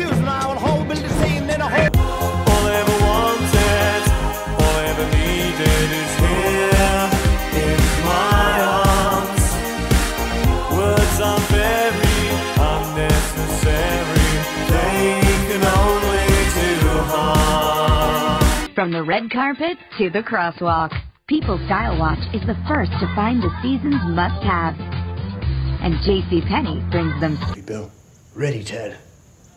I will hold the same All I ever wanted, all I ever needed is here in my arms Words are very unnecessary, they can only do harm From the red carpet to the crosswalk People Style Watch is the first to find the season's must-haves. And JCPenney brings them. Bill, ready, Ted.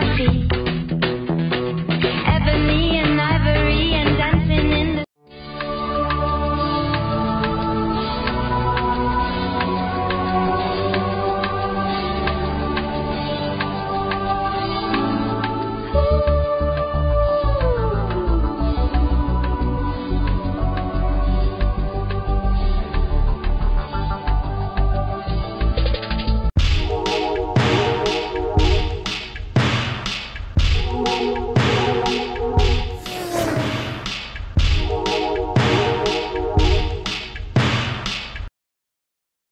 party.